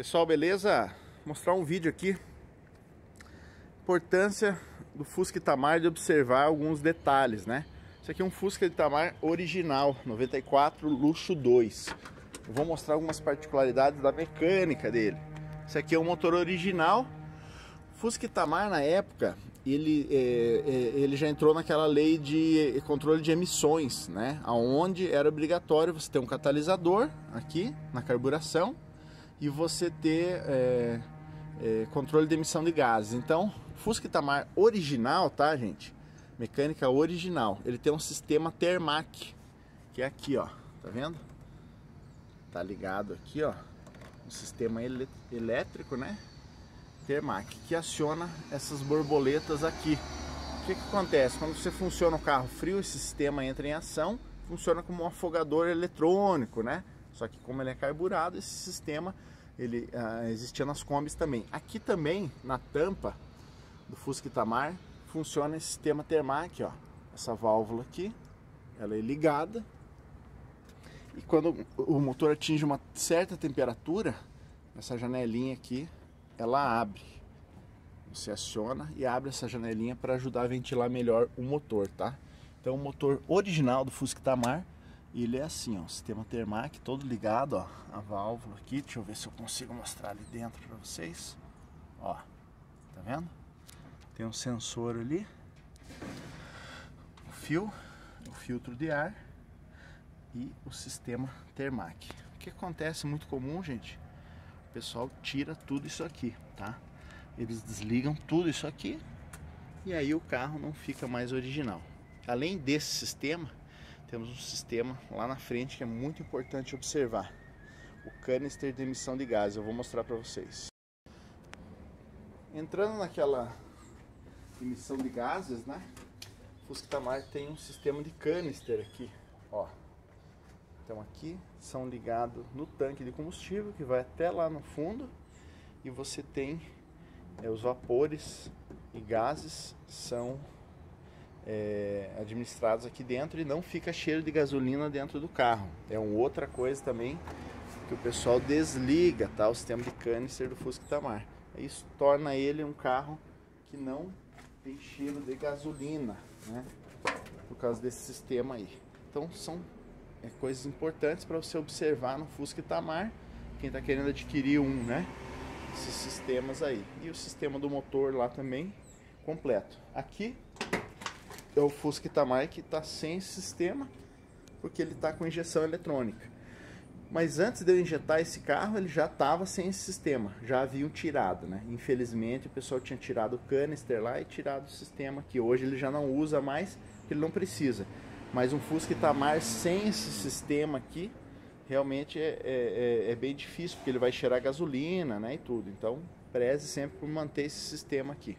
Pessoal, beleza? Vou mostrar um vídeo aqui. Importância do Fusca Itamar de observar alguns detalhes, né? Esse aqui é um Fusca Itamar original, 94 Luxo 2. Eu vou mostrar algumas particularidades da mecânica dele. Esse aqui é um motor original. Fusca Itamar na época, ele, é, é, ele já entrou naquela lei de controle de emissões, né? Onde era obrigatório você ter um catalisador aqui na carburação e você ter é, é, controle de emissão de gases. Então, Fusca Itamar original, tá, gente? Mecânica original. Ele tem um sistema Termac, que é aqui, ó. Tá vendo? Tá ligado aqui, ó. Um sistema elétrico, né? Termac, que aciona essas borboletas aqui. O que, que acontece? Quando você funciona o carro frio, esse sistema entra em ação, funciona como um afogador eletrônico, né? Só que como ele é carburado, esse sistema ele uh, existia nas combis também. Aqui também, na tampa do Fusca Itamar, funciona esse sistema Termac, ó. Essa válvula aqui, ela é ligada. E quando o motor atinge uma certa temperatura, essa janelinha aqui, ela abre. Você aciona e abre essa janelinha para ajudar a ventilar melhor o motor, tá? Então o motor original do Fusca Itamar ele é assim, ó, sistema Termac todo ligado, ó, a válvula aqui, deixa eu ver se eu consigo mostrar ali dentro para vocês. Ó, tá vendo? Tem um sensor ali, o fio, o filtro de ar e o sistema Termac. O que acontece muito comum, gente? O pessoal tira tudo isso aqui, tá? Eles desligam tudo isso aqui e aí o carro não fica mais original. Além desse sistema, temos um sistema lá na frente que é muito importante observar. O canister de emissão de gases, eu vou mostrar para vocês. Entrando naquela emissão de gases, né? Fusca Tamar tem um sistema de canister aqui, ó. Então aqui são ligados no tanque de combustível que vai até lá no fundo e você tem é, os vapores e gases são é, administrados aqui dentro e não fica cheiro de gasolina dentro do carro. É uma outra coisa também que o pessoal desliga tá? o sistema de canister do Fusca Tamar. Isso torna ele um carro que não tem cheiro de gasolina, né? por causa desse sistema aí. Então são é, coisas importantes para você observar no Fusca Tamar, quem está querendo adquirir um, né? Esses sistemas aí. E o sistema do motor lá também completo. Aqui é o Fusca Itamar que está sem sistema, porque ele está com injeção eletrônica. Mas antes de eu injetar esse carro, ele já estava sem esse sistema, já haviam tirado, né? Infelizmente o pessoal tinha tirado o canister lá e tirado o sistema, que hoje ele já não usa mais, porque ele não precisa. Mas um Fusca Itamar sem esse sistema aqui, realmente é, é, é, é bem difícil, porque ele vai cheirar gasolina, né, e tudo. Então, preze sempre por manter esse sistema aqui.